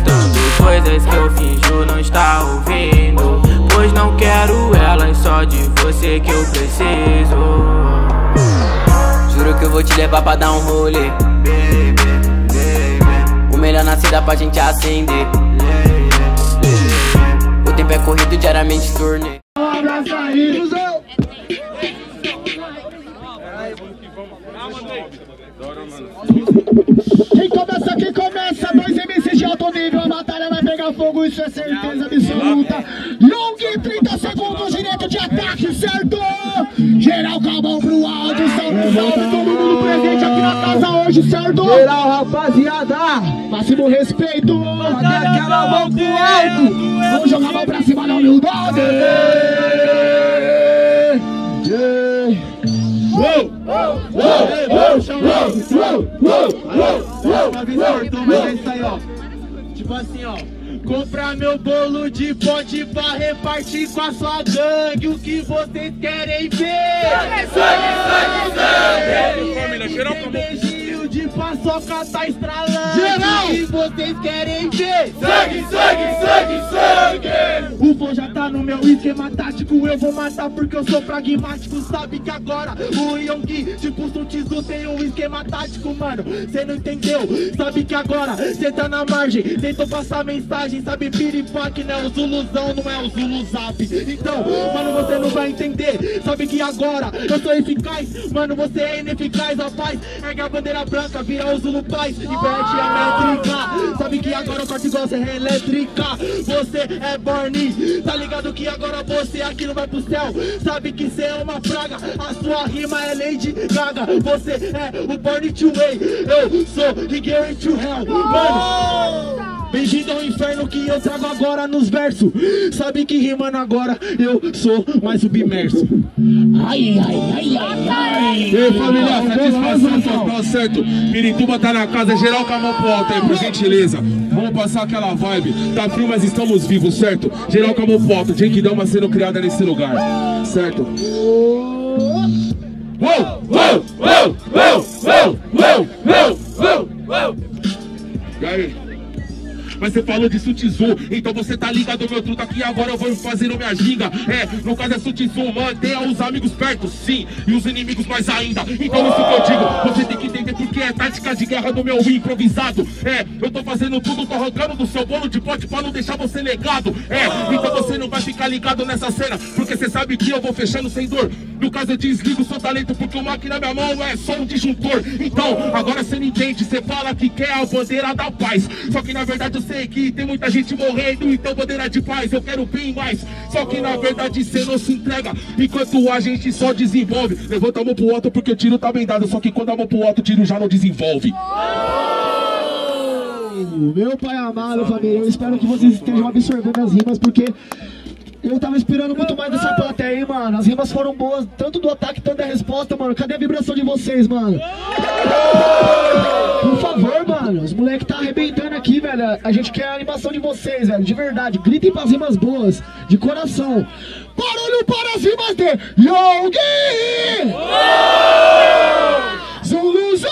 contando coisas que eu finjo não estar ouvindo. Pois não quero elas, só de você que eu preciso. Juro que eu vou te levar pra dar um rolê. O melhor na cidade pra gente acender. O tempo é corrido, diariamente turnê. Abraça aí, Quem começa, quem começa, dois MCs de alto nível, a batalha vai pegar fogo, isso é certeza absoluta. Long 30 segundos direto de ataque, certo? Geral com a mão pro alto, salve, salve, todo mundo presente aqui na casa hoje, certo? Geral, rapaziada! Máximo respeito. Cadê aquela mão pro alto? Vamos jogar a mão pra cima na humildade. Ó. Tipo assim, ó. Comprar meu bolo de pote pra repartir com a sua gangue. O que vocês querem ver? Sangue, sangue, sangue! Mão. Beijinho de paçoca tá estralando. Geral! O que vocês querem ver? Sangue, sangue, sangue, sangue! Voo já tá no meu esquema tático. Eu vou matar porque eu sou pragmático. Sabe que agora o Yonggi Tipo o Tizu tem um esquema tático Mano, cê não entendeu? Sabe que agora cê tá na margem. Tentou passar mensagem Sabe piripaque não é o Zuluzão Não é o Zulu Zap Então, mano, você não vai entender. Sabe que agora eu sou eficaz. Mano, você é ineficaz, rapaz. Ergue a bandeira branca, vira o Zulu Paz Inverte a métrica. Sabe eu corto igual serra elétrica. Você é Barney. Tá ligado que agora você aqui não vai pro céu. Sabe que cê é uma praga. A sua rima é Lady Gaga. Você é o Born to Way. Eu sou Higuera to Hell. Mano Bem-vindo ao inferno que eu trago agora nos versos. Sabe que rimando agora eu sou mais submerso. Ai, ai, ai, ai, ai. E aí, família, satisfação total, certo? Pirituba tá na casa, geral com a mão pro alto aí, por gentileza. Vamos passar aquela vibe. Tá frio, mas estamos vivos, certo? Geral com a mão pro alto. Jake Dama sendo criada nesse lugar, certo? Uou, uou, uou, uou, uou, uou, uou, uou, uou. E aí? Mas você falou de Sutizu, então você tá ligado, meu truta, que agora eu vou fazendo minha ginga. É, no caso é Sutizu, mantenha os amigos perto, sim, e os inimigos mais ainda. Então isso que eu digo, você tem que entender porque é tática de guerra do meu improvisado. É, eu tô fazendo tudo, tô arrancando do seu bolo de pote pra não deixar você legado. É, então você não vai ficar ligado nessa cena, porque você sabe que eu vou fechando sem dor. No caso eu desligo seu talento, porque o aqui na minha mão é só um disjuntor. Então, agora você não entende, você fala que quer a bandeira da paz. Só que na verdade eu sei que tem muita gente morrendo, então bandeira de paz, eu quero bem mais. Só que na verdade você não se entrega, enquanto a gente só desenvolve. Levanta a mão pro alto porque o tiro tá bem dado, só que quando a mão pro alto o tiro já não desenvolve. Meu pai amado, família, eu espero que vocês estejam absorvendo as rimas, porque eu tava esperando muito mais dessa plateia, hein, mano. As rimas foram boas, tanto do ataque, tanto da resposta, mano. Cadê a vibração de vocês, mano? Por favor, mano. Os moleques tá arrebentando aqui, velho. A gente quer a animação de vocês, velho. De verdade. Gritem pras rimas boas, de coração. Barulho para as rimas de Yogi! Zuluzão!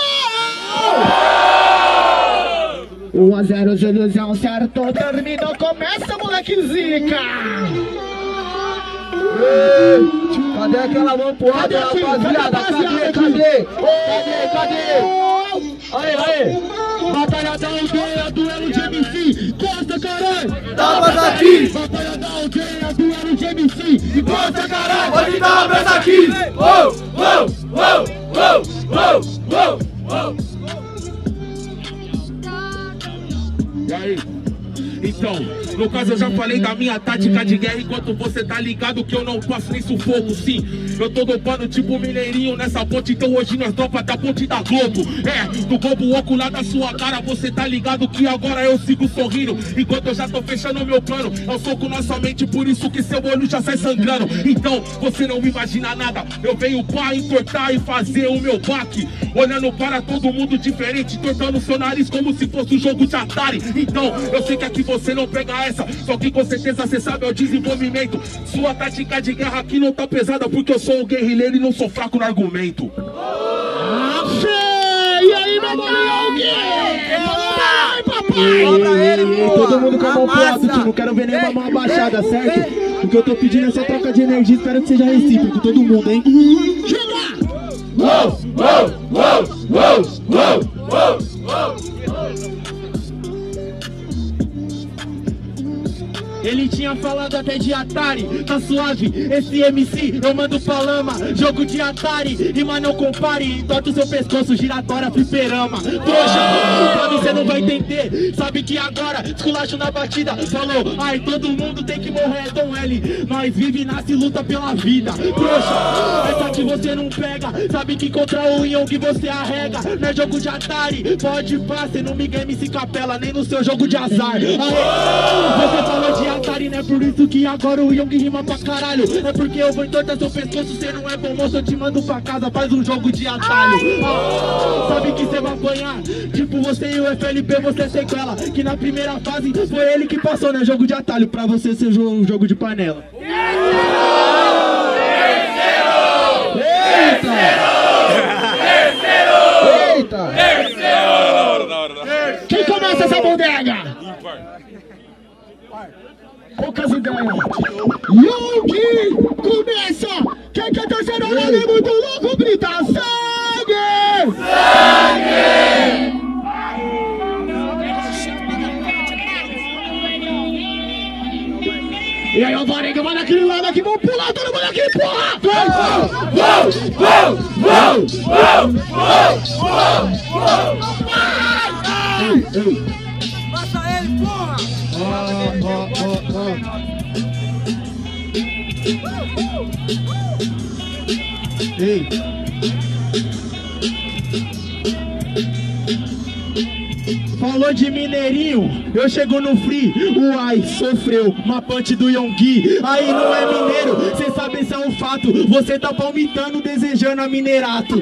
1 a 0 Zuluzão, certo? Terminou, começa, moleque zica! Cadê aquela mão pro alto, rapaziada? Cadê, Cadê, cadê? Cadê? Aí, aí! Batalha da aldeia, duelo de MC, Costa caralho! Tava daqui! Batalha da aldeia, duelo de MC, Costa caralho! Pode dar um abraço aqui! Uou, uou, uou, uou, uou, uou, Então, no caso eu já falei da minha tática de guerra Enquanto você tá ligado que eu não passo nem sufoco Sim, eu tô dopando tipo mineirinho nessa ponte Então hoje nós dropa da ponte da Globo. É, do Globo ocular da sua cara Você tá ligado que agora eu sigo sorrindo. Enquanto eu já tô fechando meu plano Eu soco na sua mente, por isso que seu olho já sai sangrando. Então, você não imagina nada. Eu venho pra entortar e fazer o meu baque Olhando para todo mundo diferente Tortando seu nariz como se fosse um jogo de Atari. Então, eu sei que aqui você não pega essa Só que com certeza você sabe é o desenvolvimento Sua tática de guerra aqui não tá pesada Porque eu sou um guerrilheiro e não sou fraco no argumento! E aí, meu ele, pô! Todo mundo com a mão pro alto, tio. Não quero ver nenhuma mão abaixada, certo? O que eu tô pedindo é só troca de energia. Espero que seja recíproco, todo mundo, hein? Chega! Uou, uou, uou, uou, uou, Ele tinha falado até de Atari, tá suave, esse MC eu mando pra lama Jogo de Atari, rima não compare. Torta o seu pescoço, giratória, fliperama. Trouxa, pra você não vai entender. Sabe que agora, esculacho na batida. Falou, ai todo mundo tem que morrer, Tom L. Nós vive, nasce e luta pela vida. Trouxa, essa que você não pega. Sabe que contra o Young você arrega. Não é jogo de Atari, pode pá Cê não me game se capela, nem no seu jogo de azar. Aê, você falou de Atari, né? Por isso que agora o Young rima pra caralho. É porque eu vou entortar seu pescoço, cê não é bom moço, eu te mando pra casa, faz um jogo de atalho. Ah, sabe que cê vai apanhar? Tipo você e o FLP, você é sequela. Que na primeira fase foi ele que passou, né? Jogo de atalho, pra você ser um jogo de panela. Eita! Quem começa essa bodega? Poucas ideias. Yogi começa! Quem quer terceiro ali muito louco grita sangue! Sangue! E aí, o Varenga vai naquele lado aqui, vamos pular todo mundo aqui, porra! Ei, ei. Ó, ó, ó, ó. Ei. Falou de mineirinho, eu chego no free, uai, sofreu, mapante do Yonggi, aí não é mineiro, cê sabe esse é um fato, você tá palmitando desejando a minerato.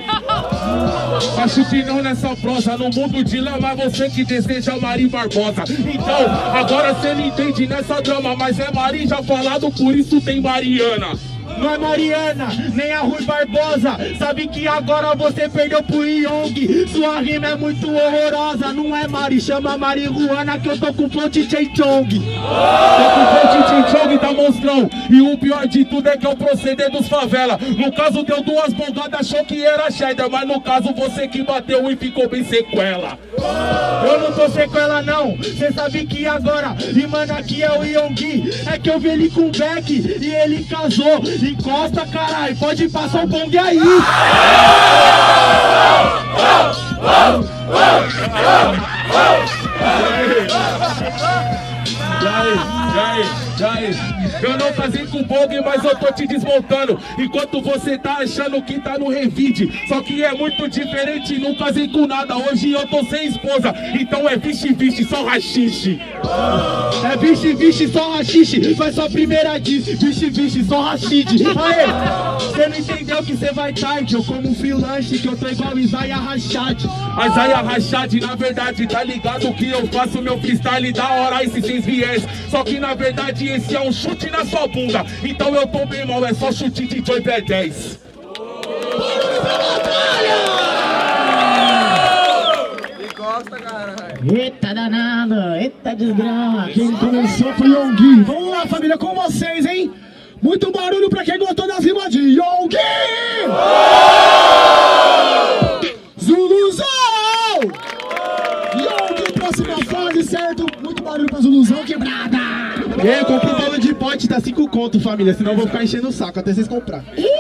Acho que não nessa prosa, no mundo de lama você que deseja o Mari Barbosa. Então, agora cê não entende nessa drama, mas é Mari já falado, por isso tem Mariana. Não é Mariana, nem a Rui Barbosa. Sabe que agora você perdeu pro Yong. Sua rima é muito horrorosa. Não é Mari, chama Marihuana Que eu tô com flow Chei Chong. Tô com o Tchim Chong tá E o pior de tudo é que o proceder dos favela. No caso, deu duas bolgadas, achou que era cheddar. Mas no caso, você que bateu e ficou bem sequela. Eu não tô sequela não, cê sabe que agora Rimando aqui é o Yonggi É que eu vi ele com Beck e ele casou Encosta caralho, pode passar o bong aí E aí, e aí, e? Eu não casei com o Bong, mas eu tô te desmontando. Enquanto você tá achando que tá no revide. Só que é muito diferente, não casei com nada. Hoje eu tô sem esposa. Então é vixe, vixe, só rachixe. É vixe, vixe, só rachixe Faz sua primeira diz, vixe, vixe, só rachide Aê, cê não entendeu que cê vai tarde Eu como um freelance que eu tô igual Isaiah Rachad a Rachad, na verdade, tá ligado que eu faço meu freestyle da hora esse sem viés. Só que na verdade esse é um chute na sua bunda. Então eu tô bem mal, é só chute de Joy B10. Eita danado, eita desgrama. Quem começou foi Yonggi. Vamos lá, família, com vocês, hein? Muito barulho pra quem gostou das rimas de Yonggi! Zuluzão! Yonggi, próxima fase, certo? Muito Zuluzão quebrada! Aí, compra um bolo de pote, tá 5 conto, família Senão eu vou ficar enchendo o saco até vocês comprar Ih,